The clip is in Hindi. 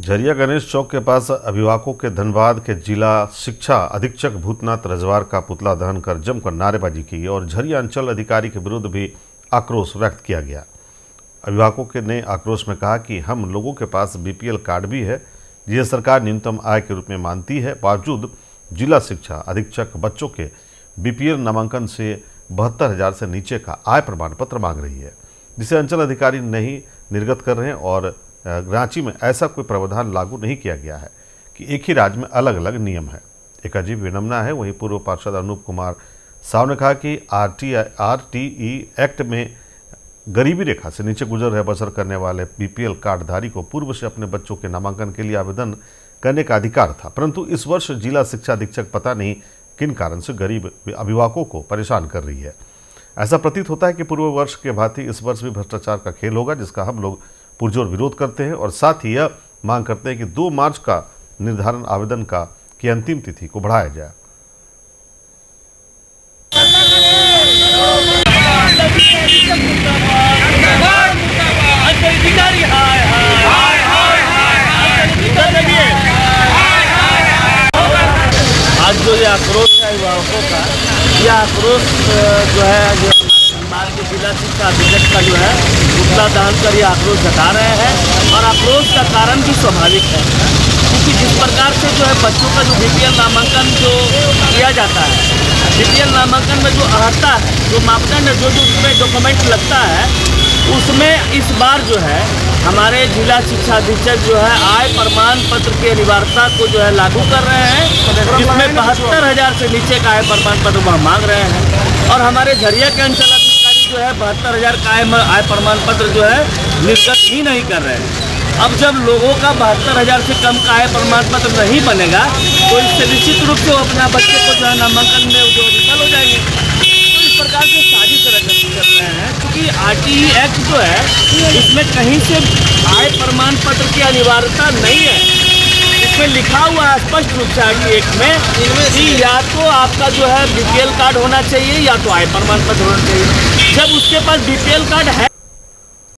झरिया गणेश चौक के पास अभिभावकों के धनबाद के जिला शिक्षा अधीक्षक भूतनाथ रजवार का पुतला दहन कर जमकर नारेबाजी की और झरिया अंचल अधिकारी के विरुद्ध भी आक्रोश व्यक्त किया गया। अभिभावकों के ने आक्रोश में कहा कि हम लोगों के पास बीपीएल कार्ड भी है यह सरकार न्यूनतम आय के रूप में मानती है, बावजूद जिला शिक्षा अधीक्षक बच्चों के बीपीएल नामांकन से बहत्तर हज़ार से नीचे का आय प्रमाण पत्र मांग रही है, जिसे अंचल अधिकारी नहीं निर्गत कर रहे हैं और रांची में ऐसा कोई प्रावधान लागू नहीं किया गया है कि एक ही राज्य में अलग अलग नियम है। एक अजीब विनमना है, वहीं पूर्व पार्षद अनूप कुमार साव ने कहा कि R T R T E act में गरीबी रेखा से नीचे गुजर रहे बसर करने वाले बीपीएल कार्डधारी को पूर्व से अपने बच्चों के नामांकन के लिए आवेदन करने का अधिकार था, परंतु इस वर्ष जिला शिक्षा अधीक्षक पता नहीं किन कारण से गरीब अभिभावकों को परेशान कर रही है। ऐसा प्रतीत होता है कि पूर्व वर्ष के भांति इस वर्ष भी भ्रष्टाचार का खेल होगा, जिसका हम लोग पुरजोर विरोध करते हैं और साथ ही यह मांग करते हैं कि दो मार्च का निर्धारण आवेदन का की अंतिम तिथि को बढ़ाया जाए। आज जो ये आक्रोश है अभिभावकों का यह आक्रोश जो है जिला शिक्षा अधीक्षक का जो है पुतला दहन कर ये आक्रोश जता रहे हैं और आक्रोश का कारण भी स्वाभाविक है। क्योंकि जिस प्रकार से जो है बच्चों का जो बीपीएल नामांकन जो किया जाता है बीपीएल नामांकन में जो अहता है जो मापदंड जो जो उसमें डॉक्यूमेंट लगता है उसमें इस बार जो है हमारे जिला शिक्षा अधीक्षक जो है आय प्रमाण पत्र की अनिवार्यता को जो है लागू कर रहे हैं। जिसमें बहत्तर हज़ार से नीचे का आय प्रमाण पत्र वह मांग रहे हैं। और हमारे झरिया के अंचल जो है, बहत्तर हज़ार का आय प्रमाण पत्र जो है, निर्गत ही नहीं कर रहे हैं। अब जब लोगों का बहत्तर हज़ार से कम का आय प्रमाण पत्र नहीं बनेगा तो इससे निश्चित रूप से वो अपना बच्चे को जो है, नामांकन में जो विफल हो जाएँगे। तो इस प्रकार से साजिश कर रहे हैं, क्योंकि आर एक्ट जो है, इसमें कहीं से आय प्रमाण पत्र की अनिवार्यता नहीं है। इसमें लिखा हुआ है स्पष्ट रूप से आर एक्ट में कि या तो आपका जो है, बीपीएल कार्ड होना चाहिए या तो आय प्रमाण पत्र होना चाहिए। जब उसके पास बीपीएल कार्ड है